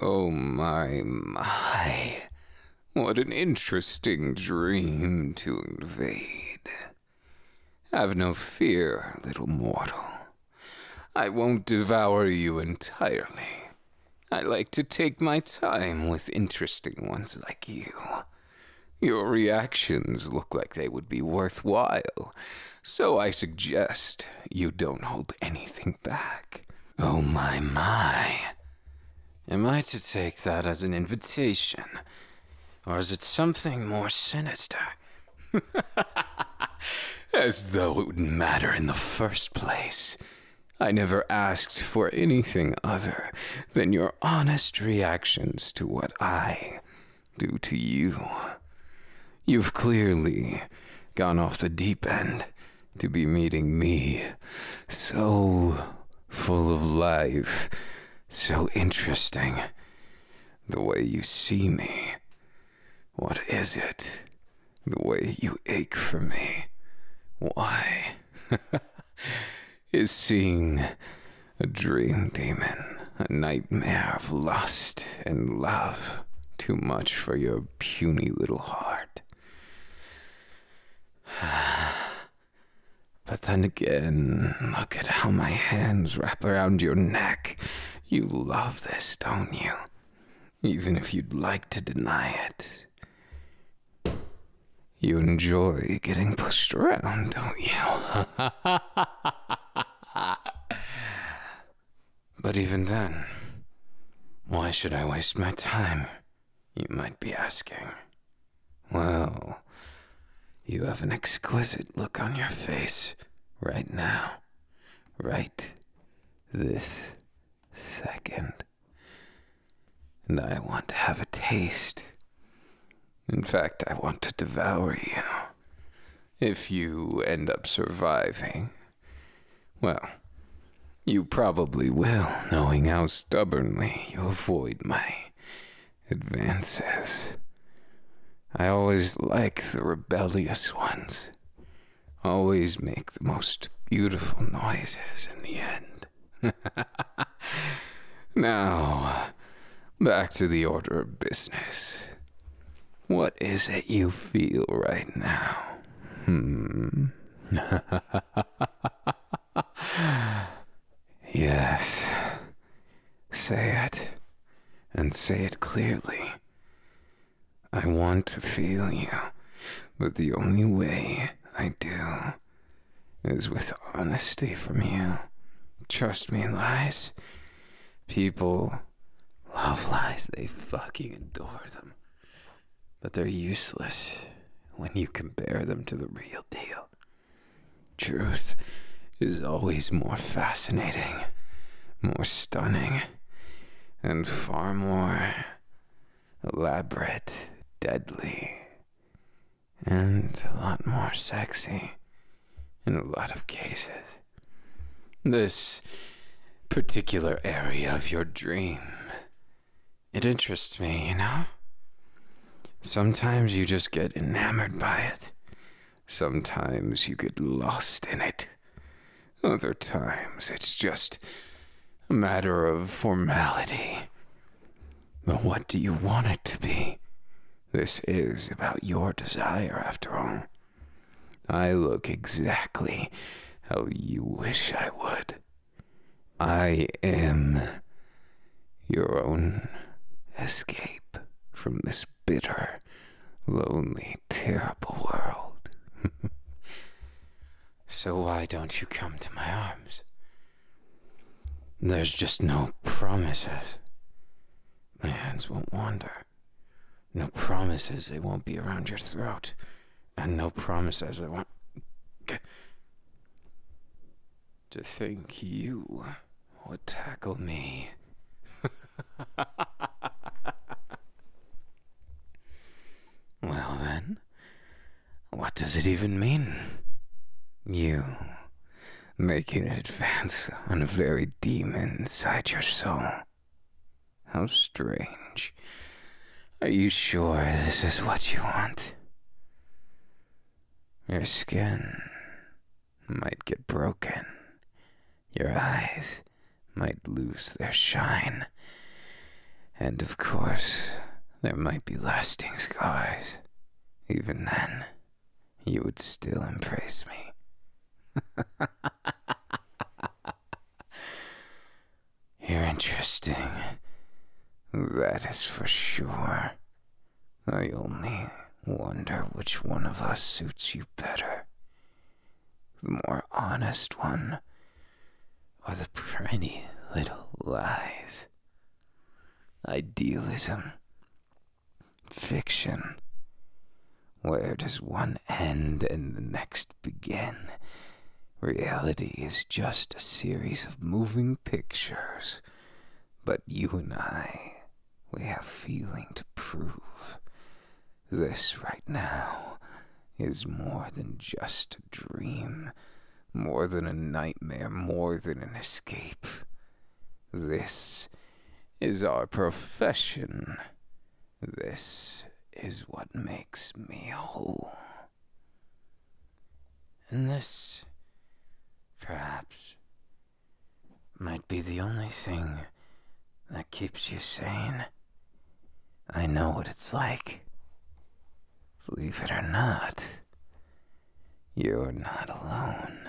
Oh my, my. What an interesting dream to invade. Have no fear, little mortal. I won't devour you entirely. I like to take my time with interesting ones like you. Your reactions look like they would be worthwhile, so I suggest you don't hold anything back. Oh my, my. Am I to take that as an invitation? Or is it something more sinister? as though it would matter in the first place. I never asked for anything other than your honest reactions to what I do to you. You've clearly gone off the deep end to be meeting me, so full of life so interesting. The way you see me. What is it? The way you ache for me. Why? is seeing a dream demon, a nightmare of lust and love, too much for your puny little heart? But then again, look at how my hands wrap around your neck you love this, don't you? Even if you'd like to deny it. You enjoy getting pushed around, don't you? but even then, why should I waste my time? You might be asking. Well, you have an exquisite look on your face right now. Right this second. And I want to have a taste. In fact, I want to devour you. If you end up surviving, well, you probably will, knowing how stubbornly you avoid my advances. I always like the rebellious ones. Always make the most beautiful noises in the end. now, back to the order of business. What is it you feel right now? Hmm. yes. Say it. And say it clearly. I want to feel you, but the only way I do is with honesty from you. Trust me, lies. People love lies. They fucking adore them. But they're useless when you compare them to the real deal. Truth is always more fascinating, more stunning, and far more elaborate, deadly, and a lot more sexy in a lot of cases. This particular area of your dream. It interests me, you know? Sometimes you just get enamored by it. Sometimes you get lost in it. Other times it's just a matter of formality. But what do you want it to be? This is about your desire, after all. I look exactly how you wish I would. I am your own escape from this bitter, lonely, terrible world. so why don't you come to my arms? There's just no promises. My hands won't wander. No promises they won't be around your throat. And no promises I won't. To think you would tackle me. well, then, what does it even mean? You making an advance on a very demon inside your soul. How strange. Are you sure this is what you want? Your skin might get broken. Your eyes might lose their shine. And of course, there might be lasting scars. Even then, you would still embrace me. You're interesting. That is for sure. I only wonder which one of us suits you better. The more honest one, or the pretty little lies. Idealism. Fiction. Where does one end and the next begin? Reality is just a series of moving pictures. But you and I, we have feeling to prove. This right now is more than just a dream, more than a nightmare, more than an escape. This is our profession. This is what makes me whole. And this, perhaps, might be the only thing that keeps you sane. I know what it's like. Believe it or not, you're not alone.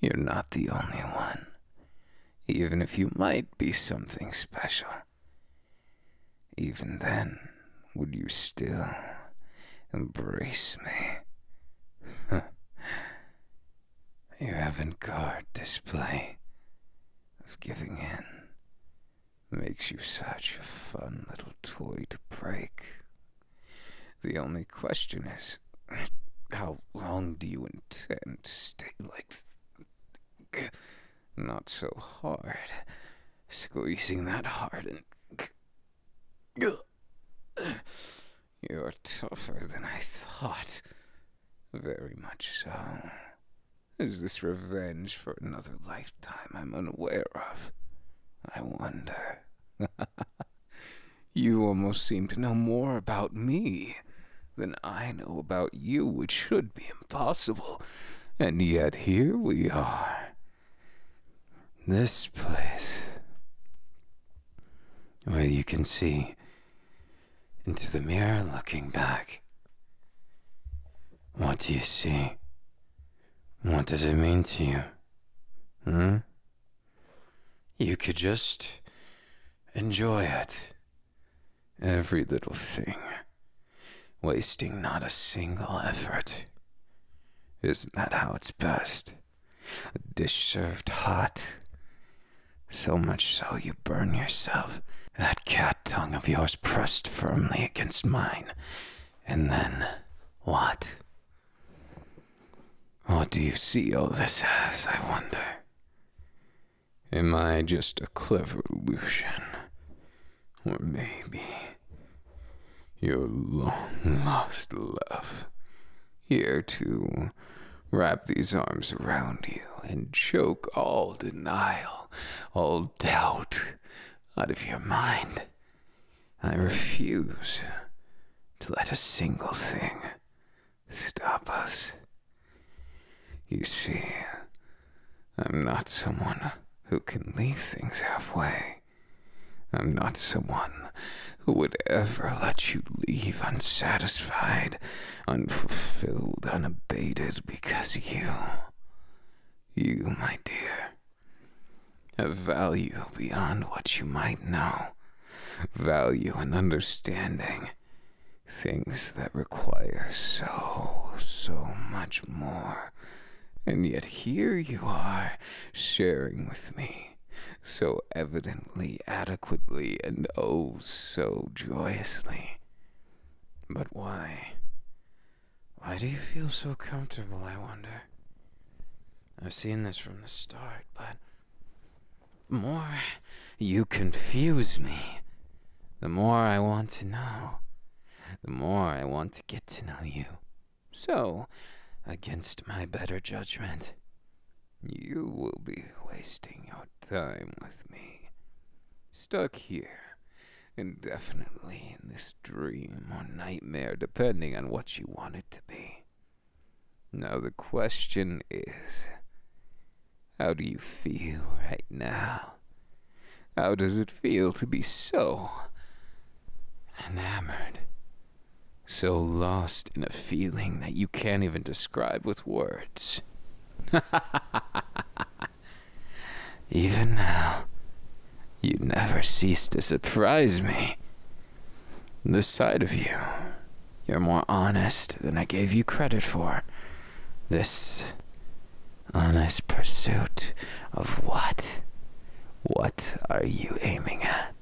You're not the only one, even if you might be something special. Even then, would you still embrace me? Your avant garde display of giving in makes you such a fun little toy to break. The only question is how long do you intend to stay like th- not so hard squeezing that hard and you're tougher than I thought. Very much so. Is this revenge for another lifetime I'm unaware of? I wonder. you almost seem to know more about me than I know about you, which should be impossible. And yet here we are. This place, where you can see into the mirror looking back. What do you see? What does it mean to you? Hmm? You could just enjoy it. Every little thing. Wasting not a single effort. Isn't that how it's best? A dish served hot. So much so you burn yourself that cat tongue of yours pressed firmly against mine. And then, what? What do you see all this as, I wonder? Am I just a clever illusion? Or maybe your long lost love, here to wrap these arms around you and choke all denial, all doubt out of your mind. I refuse to let a single thing stop us. You see, I'm not someone who can leave things halfway. I'm not someone who would ever let you leave unsatisfied, unfulfilled, unabated because you, you, my dear, value beyond what you might know, value and understanding, things that require so, so much more. And yet here you are, sharing with me, so evidently, adequately, and oh so joyously. But why? Why do you feel so comfortable, I wonder? I've seen this from the start, but more you confuse me, the more I want to know, the more I want to get to know you. So, against my better judgment, you will be wasting your time with me. Stuck here, indefinitely in this dream or nightmare, depending on what you want it to be. Now, the question is how do you feel right now? How does it feel to be so enamored? So lost in a feeling that you can't even describe with words. even now, you never cease to surprise me. This side of you, you're more honest than I gave you credit for. This honest pursuit of what? What are you aiming at?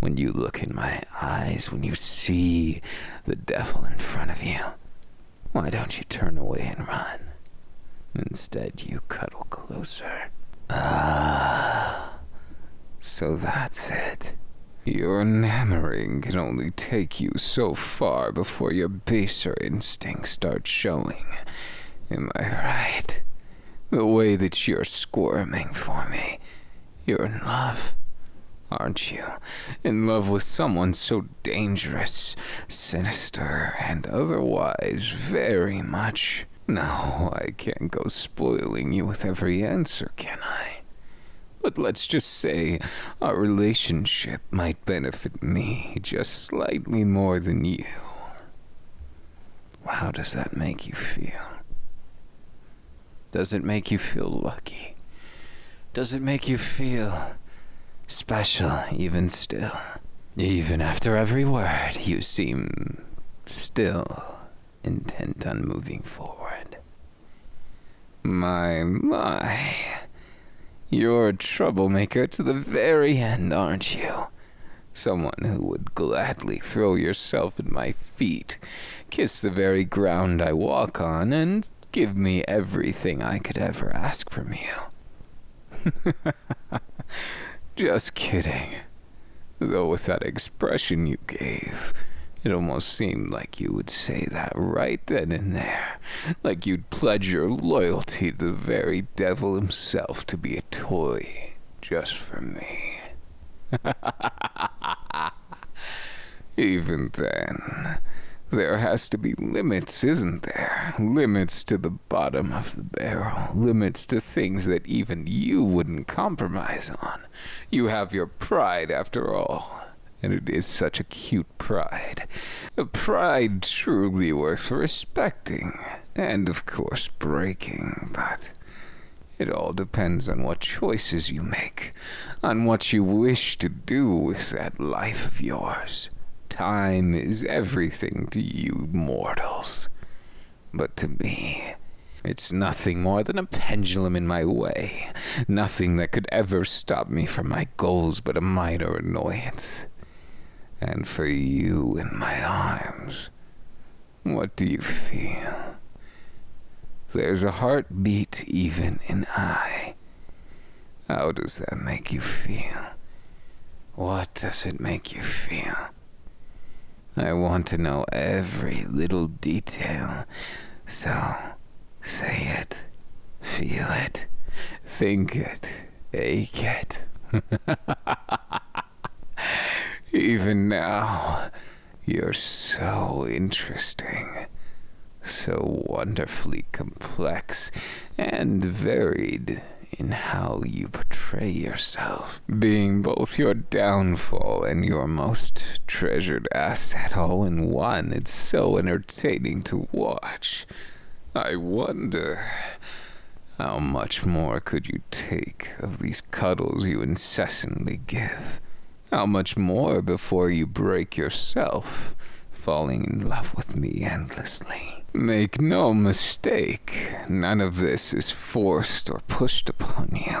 When you look in my eyes, when you see the devil in front of you, why don't you turn away and run? Instead, you cuddle closer. Ah, so that's it. Your enamoring can only take you so far before your baser instincts start showing. Am I right? The way that you're squirming for me. You're in love, aren't you? In love with someone so dangerous, sinister, and otherwise very much. No, I can't go spoiling you with every answer, can I? But let's just say our relationship might benefit me just slightly more than you. How does that make you feel? Does it make you feel lucky? Does it make you feel special even still? Even after every word, you seem still intent on moving forward. My, my. You're a troublemaker to the very end, aren't you? Someone who would gladly throw yourself at my feet, kiss the very ground I walk on, and give me everything I could ever ask from you. Just kidding. Though with that expression you gave, it almost seemed like you would say that right then and there, like you'd pledge your loyalty to the very devil himself to be a toy just for me. Even then, there has to be limits, isn't there? Limits to the bottom of the barrel. Limits to things that even you wouldn't compromise on. You have your pride, after all. And it is such a cute pride. A pride truly worth respecting. And, of course, breaking. But it all depends on what choices you make. On what you wish to do with that life of yours. Time is everything to you mortals. But to me, it's nothing more than a pendulum in my way. Nothing that could ever stop me from my goals but a minor annoyance. And for you in my arms, what do you feel? There's a heartbeat even in I. How does that make you feel? What does it make you feel? I want to know every little detail. So, say it, feel it, think it, ache it. Even now, you're so interesting, so wonderfully complex and varied in how you portray yourself, being both your downfall and your most treasured asset all in one. It's so entertaining to watch. I wonder how much more could you take of these cuddles you incessantly give? How much more before you break yourself, falling in love with me endlessly? Make no mistake, none of this is forced or pushed upon you.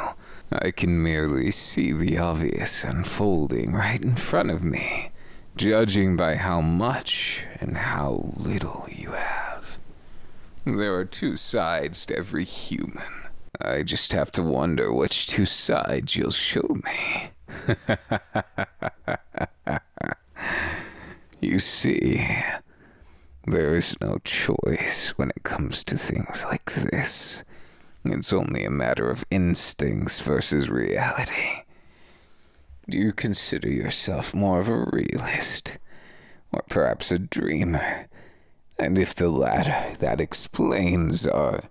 I can merely see the obvious unfolding right in front of me, judging by how much and how little you have. There are two sides to every human. I just have to wonder which two sides you'll show me. you see, there is no choice when it comes to things like this. It's only a matter of instincts versus reality. Do you consider yourself more of a realist? Or perhaps a dreamer? And if the latter, that explains our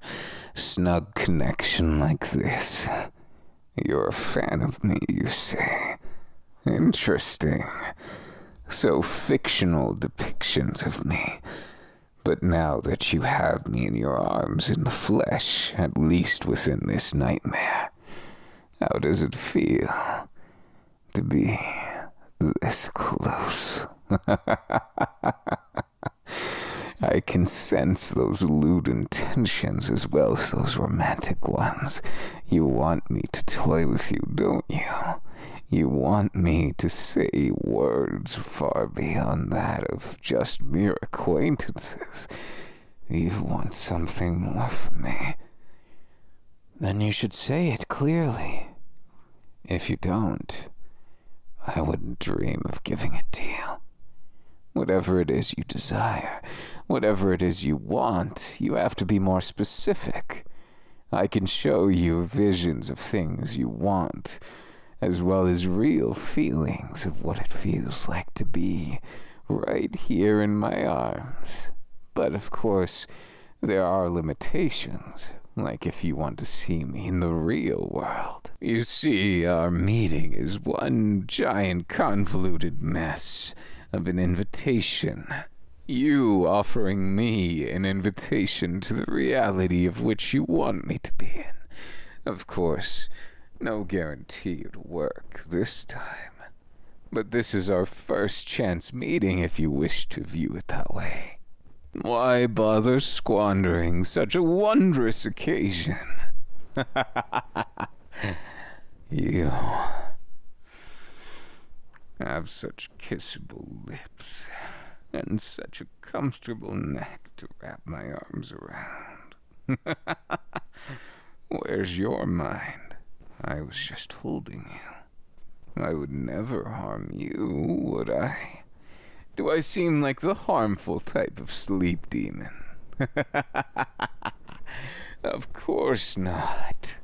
snug connection like this. You're a fan of me, you say. Interesting. So fictional depictions of me. But now that you have me in your arms in the flesh, at least within this nightmare, how does it feel to be this close? I can sense those lewd intentions as well as those romantic ones. You want me to toy with you, don't you? You want me to say words far beyond that of just mere acquaintances. You want something more from me. Then you should say it clearly. If you don't, I wouldn't dream of giving it to you. Whatever it is you desire, whatever it is you want, you have to be more specific. I can show you visions of things you want as well as real feelings of what it feels like to be right here in my arms. But of course, there are limitations, like if you want to see me in the real world. You see, our meeting is one giant convoluted mess of an invitation. You offering me an invitation to the reality of which you want me to be in. Of course, no guarantee it'll work this time. But this is our first chance meeting if you wish to view it that way. Why bother squandering such a wondrous occasion? you have such kissable lips and such a comfortable neck to wrap my arms around. Where's your mind? I was just holding you. I would never harm you, would I? Do I seem like the harmful type of sleep demon? of course not.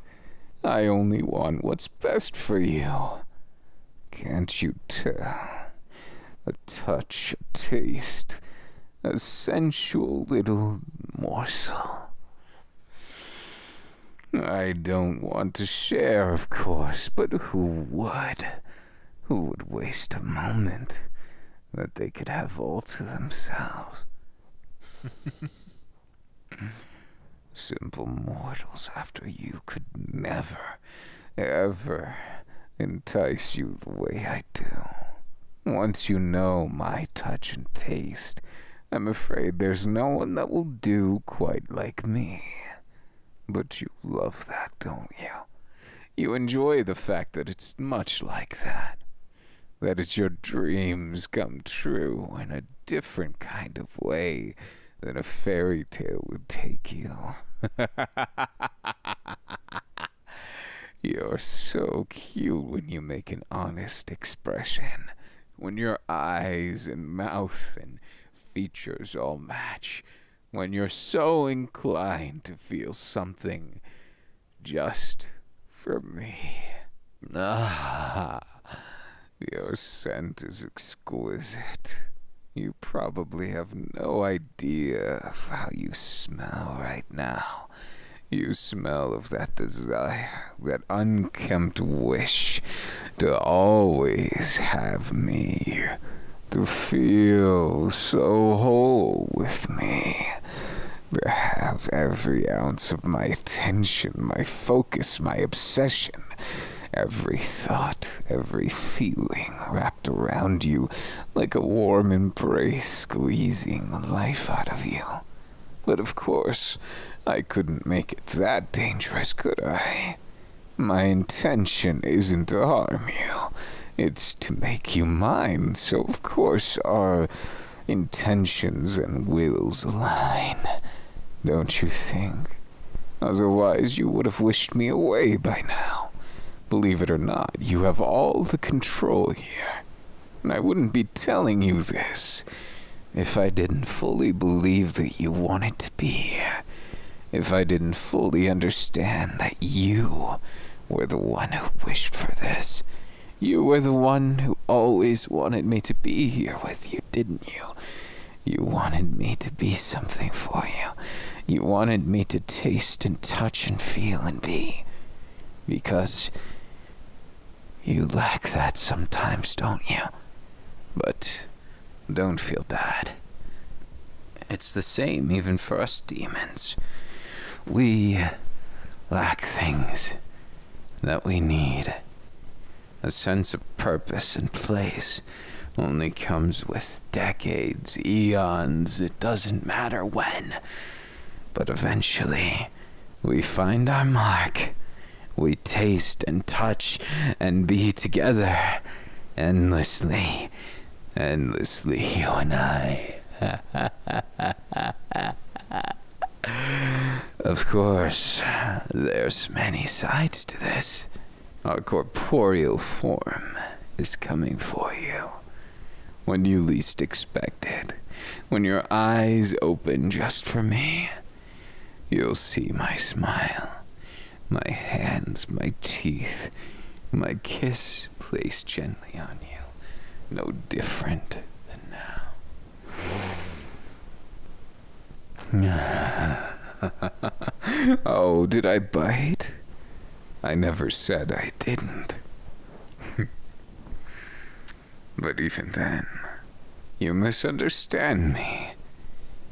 I only want what's best for you. Can't you tell? A touch, a taste, a sensual little morsel. I don't want to share, of course, but who would? Who would waste a moment that they could have all to themselves? Simple mortals after you could never, ever entice you the way I do. Once you know my touch and taste, I'm afraid there's no one that will do quite like me. But you love that, don't you? You enjoy the fact that it's much like that. That it's your dreams come true in a different kind of way than a fairy tale would take you. You're so cute when you make an honest expression. When your eyes and mouth and features all match when you're so inclined to feel something just for me. Ah, your scent is exquisite. You probably have no idea of how you smell right now. You smell of that desire, that unkempt wish to always have me to feel so whole with me, to have every ounce of my attention, my focus, my obsession, every thought, every feeling wrapped around you like a warm embrace squeezing the life out of you. But of course, I couldn't make it that dangerous, could I? My intention isn't to harm you. It's to make you mine, so of course our intentions and wills align. Don't you think? Otherwise, you would have wished me away by now. Believe it or not, you have all the control here. And I wouldn't be telling you this if I didn't fully believe that you wanted to be here. If I didn't fully understand that you were the one who wished for this. You were the one who always wanted me to be here with you, didn't you? You wanted me to be something for you. You wanted me to taste and touch and feel and be. Because You lack that sometimes, don't you? But don't feel bad. It's the same even for us demons. We lack things that we need. A sense of purpose and place only comes with decades, eons, it doesn't matter when. But eventually, we find our mark. We taste and touch and be together endlessly, endlessly, you and I. of course, there's many sides to this. Our corporeal form is coming for you when you least expect it. When your eyes open just for me, you'll see my smile, my hands, my teeth, my kiss placed gently on you. No different than now. oh, did I bite? I never said I didn't. but even then, you misunderstand me.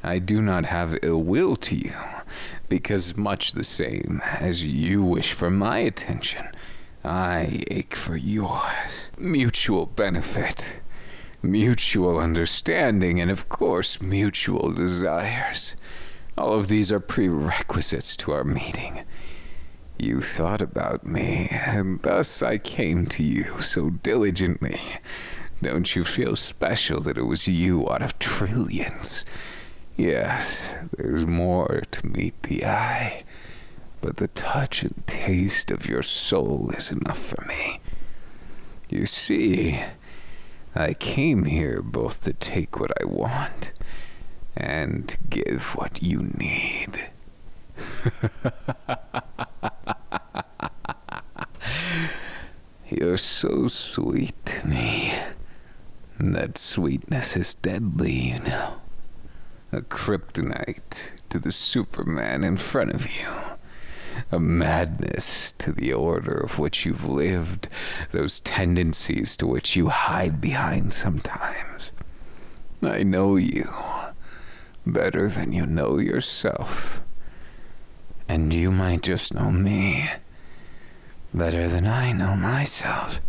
I do not have ill will to you, because much the same as you wish for my attention, I ache for yours. Mutual benefit, mutual understanding, and of course, mutual desires. All of these are prerequisites to our meeting. You thought about me, and thus I came to you so diligently. Don't you feel special that it was you out of trillions? Yes, there's more to meet the eye, but the touch and taste of your soul is enough for me. You see, I came here both to take what I want and give what you need. You're so sweet to me. That sweetness is deadly, you know. A kryptonite to the Superman in front of you. A madness to the order of which you've lived, those tendencies to which you hide behind sometimes. I know you better than you know yourself. And you might just know me better than I know myself.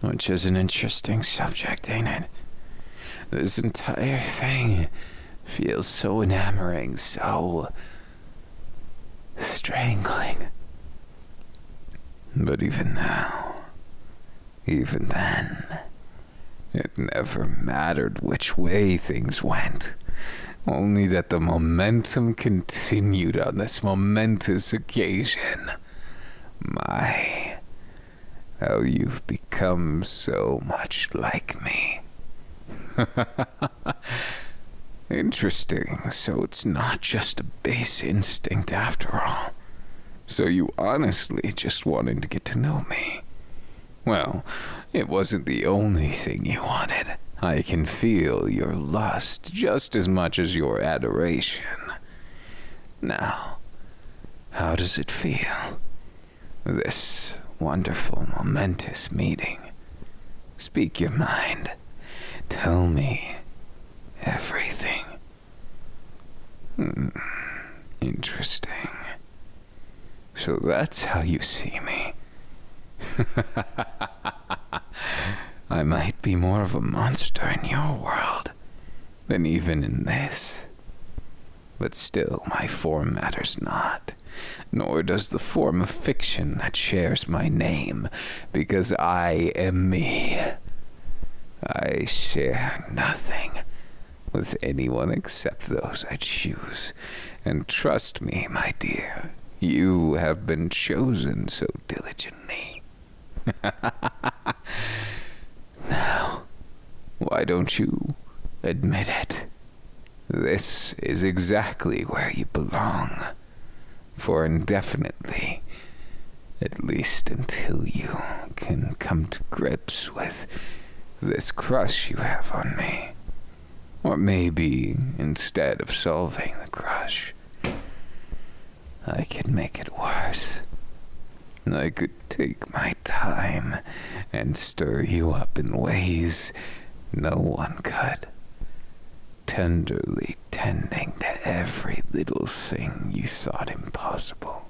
Which is an interesting subject, ain't it? This entire thing feels so enamoring, so strangling. But even now, even then, it never mattered which way things went. Only that the momentum continued on this momentous occasion. My, how you've become so much like me. Interesting. So it's not just a base instinct after all. So you honestly just wanted to get to know me. Well, it wasn't the only thing you wanted. I can feel your lust just as much as your adoration. Now, how does it feel? This wonderful, momentous meeting. Speak your mind. Tell me everything. Hmm. Interesting. So that's how you see me. I might be more of a monster in your world than even in this. But still, my form matters not, nor does the form of fiction that shares my name, because I am me. I share nothing with anyone except those I choose. And trust me, my dear, you have been chosen so diligently. now, why don't you admit it? This is exactly where you belong. For indefinitely. At least until you can come to grips with this crush you have on me. Or maybe, instead of solving the crush, I could make it worse. I could take my time and stir you up in ways no one could, tenderly tending to every little thing you thought impossible.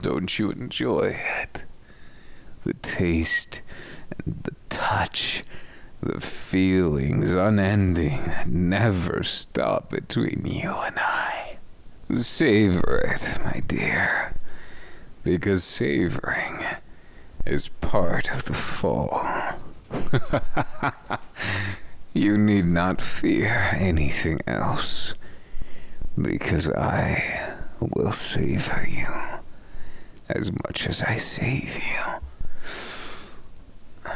Don't you enjoy it? The taste and the touch, the feelings unending that never stop between you and I. Savor it, my dear, because savoring is part of the fall. you need not fear anything else, because I will savor you as much as I save you.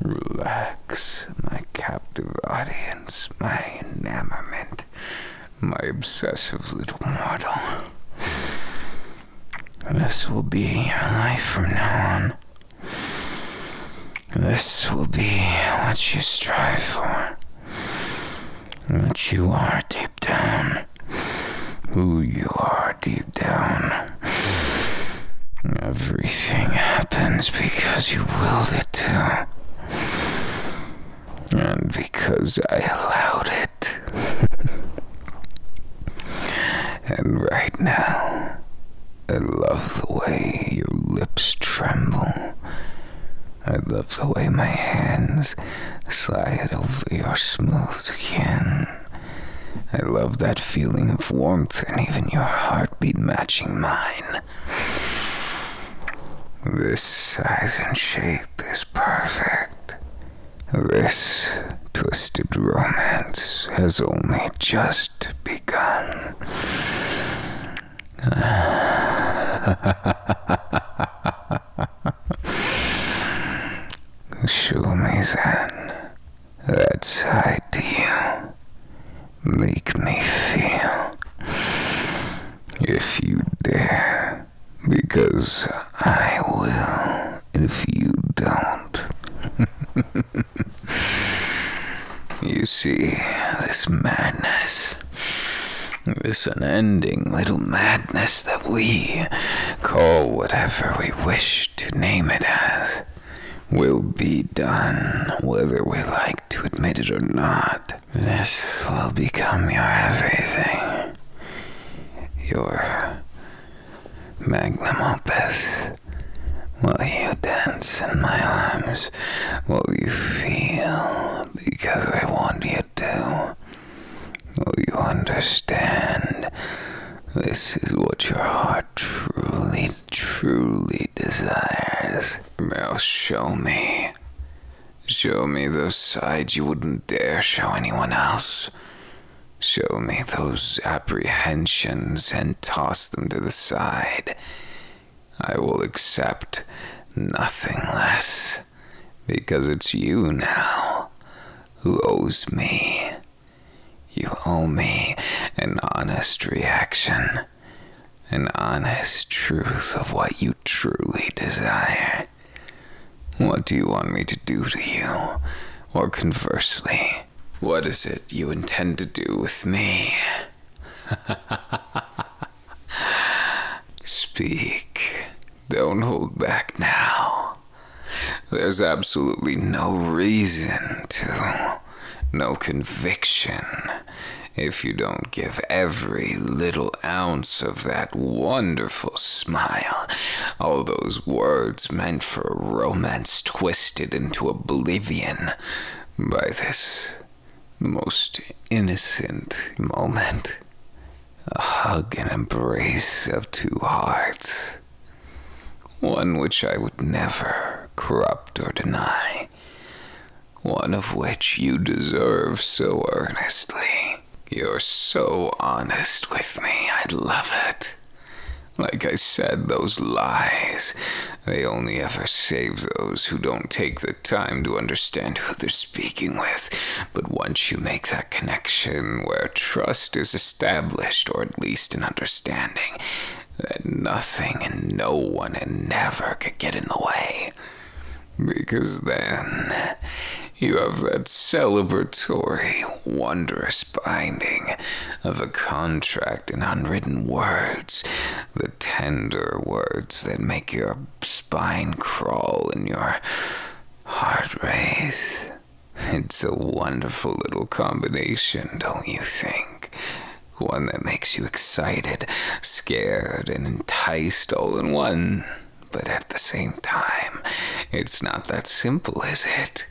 Relax, my captive audience, my enamorment, my obsessive little model. This will be your life from now on. This will be what you strive for. What you are deep down. Who you are deep down. Everything happens because you willed it to. And because I allowed it. and right now, I love the way your lips tremble. I love the way my hands slide over your smooth skin. I love that feeling of warmth and even your heartbeat matching mine. This size and shape is perfect. This twisted romance has only just begun. Show me then that side. Make me feel. If you dare. Because I will if you don't. you see, this madness, this unending little madness that we call whatever we wish to name it as, will be done whether we like to admit it or not. This will become your everything. Your magnum opus. Will you dance in my arms? Will you feel because I want you understand? This is what your heart truly, truly desires. Now show me. Show me those sides you wouldn't dare show anyone else. Show me those apprehensions and toss them to the side. I will accept nothing less, because it's you now who owes me. You owe me an honest reaction, an honest truth of what you truly desire. What do you want me to do to you? Or conversely, what is it you intend to do with me? Speak. Don't hold back now. There's absolutely no reason to, no conviction, if you don't give every little ounce of that wonderful smile, all those words meant for romance twisted into oblivion by this most innocent moment. A hug and embrace of two hearts. One which I would never corrupt or deny. One of which you deserve so earnestly. You're so honest with me, I'd love it. Like I said, those lies, they only ever save those who don't take the time to understand who they're speaking with. But once you make that connection where trust is established, or at least an understanding, that nothing and no one and never could get in the way. Because then You have that celebratory, wondrous binding of a contract in unwritten words, the tender words that make your spine crawl and your heart race. It's a wonderful little combination, don't you think? One that makes you excited, scared, and enticed all in one. But at the same time, it's not that simple, is it?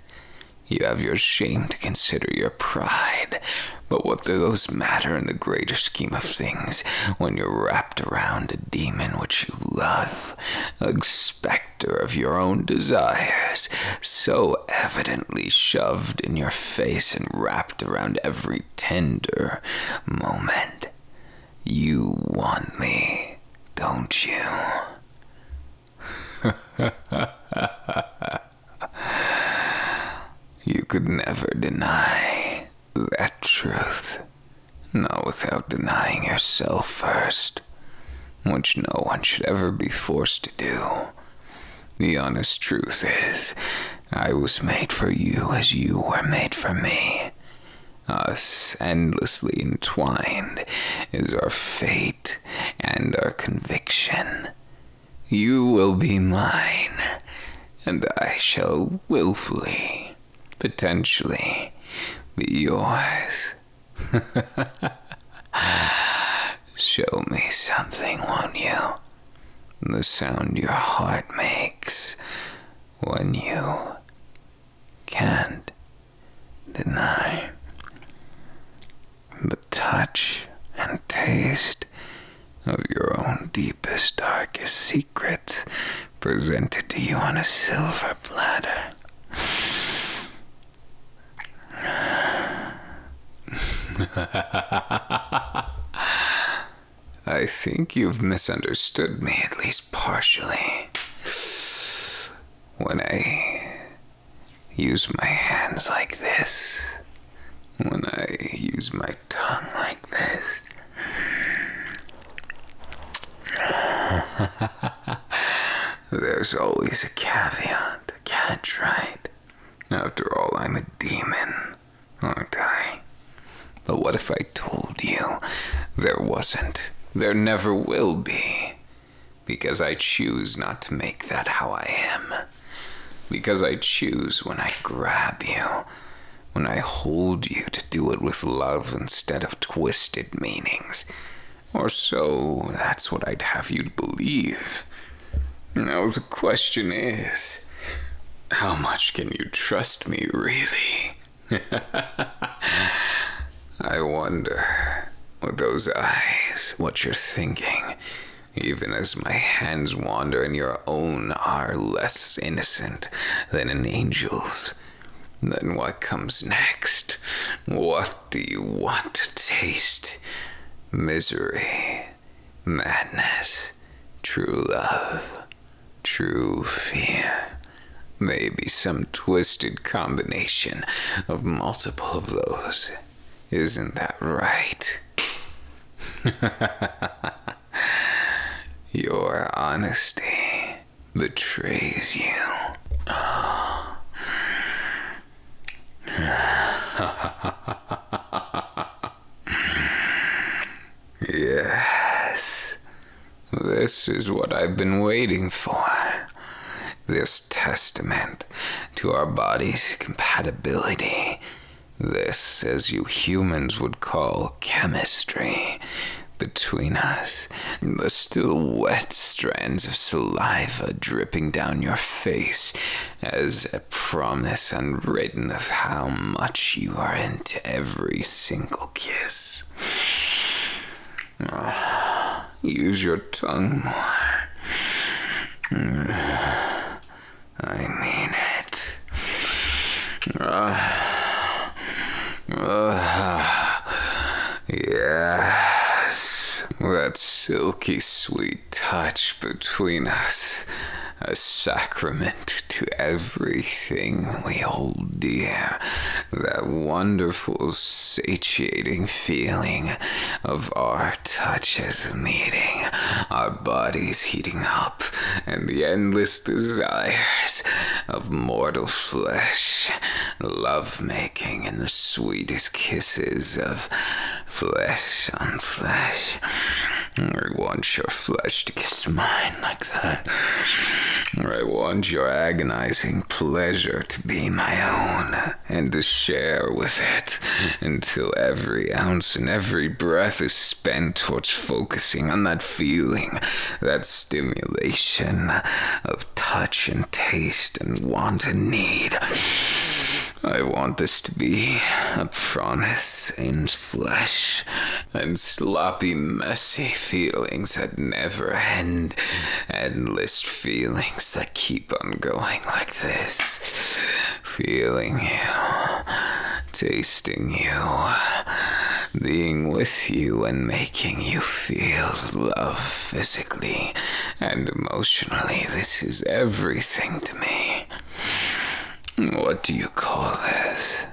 You have your shame to consider your pride, but what do those matter in the greater scheme of things when you're wrapped around a demon which you love, a specter of your own desires, so evidently shoved in your face and wrapped around every tender moment? You want me, don't you? you could never deny that truth. Not without denying yourself first, which no one should ever be forced to do. The honest truth is, I was made for you as you were made for me. Us endlessly entwined is our fate and our conviction. You will be mine, and I shall wilfully, potentially, be yours. Show me something, won't you? The sound your heart makes when you can't deny. The touch and taste of your own deepest, darkest secret presented to you on a silver platter. I think you've misunderstood me, at least partially. When I use my hands like this, when I use my tongue like this, there's always a caveat, a catch, right? After all, I'm a demon, aren't I? But what if I told you there wasn't? There never will be. Because I choose not to make that how I am. Because I choose when I grab you, when I hold you to do it with love instead of twisted meanings. Or so that's what I'd have you believe. Now the question is how much can you trust me, really? I wonder, with those eyes, what you're thinking, even as my hands wander and your own are less innocent than an angel's. Then what comes next? What do you want to taste? Misery, madness, true love, true fear. Maybe some twisted combination of multiple of those. Isn't that right? Your honesty betrays you. yes, this is what I've been waiting for. This testament to our body's compatibility this, as you humans would call chemistry, between us, the still wet strands of saliva dripping down your face as a promise unwritten of how much you are into every single kiss. Use your tongue more. I mean it. Uh, uh, yes, that silky sweet touch between us. A sacrament to everything we hold dear. That wonderful, satiating feeling of our touches meeting, our bodies heating up, and the endless desires of mortal flesh, love making, and the sweetest kisses of flesh on flesh. I want your flesh to kiss mine like that. I want your agonizing pleasure to be my own and to share with it until every ounce and every breath is spent towards focusing on that feeling, that stimulation of touch and taste and want and need. I want this to be a promise in flesh and sloppy, messy feelings that never end. Endless feelings that keep on going like this. Feeling you, tasting you, being with you, and making you feel love physically and emotionally. This is everything to me. What do you call this?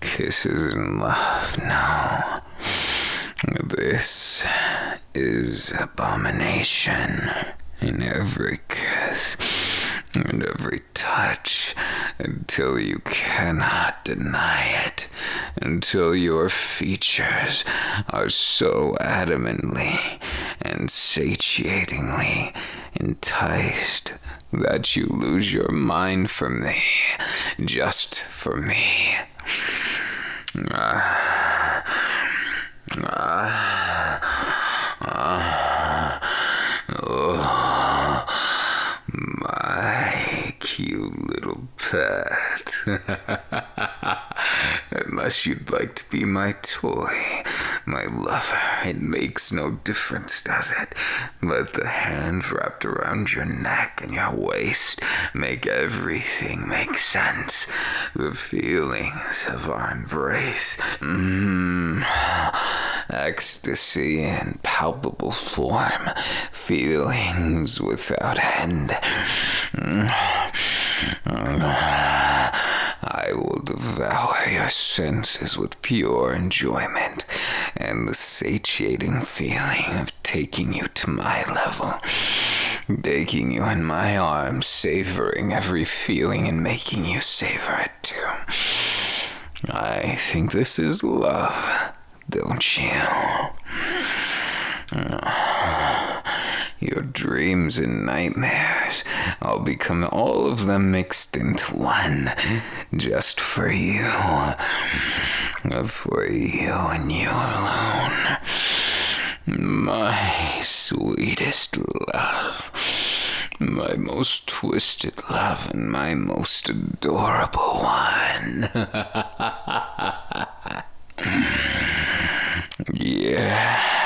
Kisses in love? No. This is abomination in every kiss and every touch until you cannot deny it, until your features are so adamantly and satiatingly enticed that you lose your mind for me, just for me. Ah, ah, ah, oh, cute little pet. Unless you'd like to be my toy, my lover, it makes no difference, does it? Let the hands wrapped around your neck and your waist make everything make sense. The feelings of our embrace. Mmm. Ecstasy in palpable form. Feelings without end. I will devour your senses with pure enjoyment and the satiating feeling of taking you to my level, taking you in my arms, savoring every feeling and making you savor it too. I think this is love, don't you? Your dreams and nightmares, I'll become all of them mixed into one, just for you. Uh, for you and you alone. My sweetest love. My most twisted love and my most adorable one. yeah.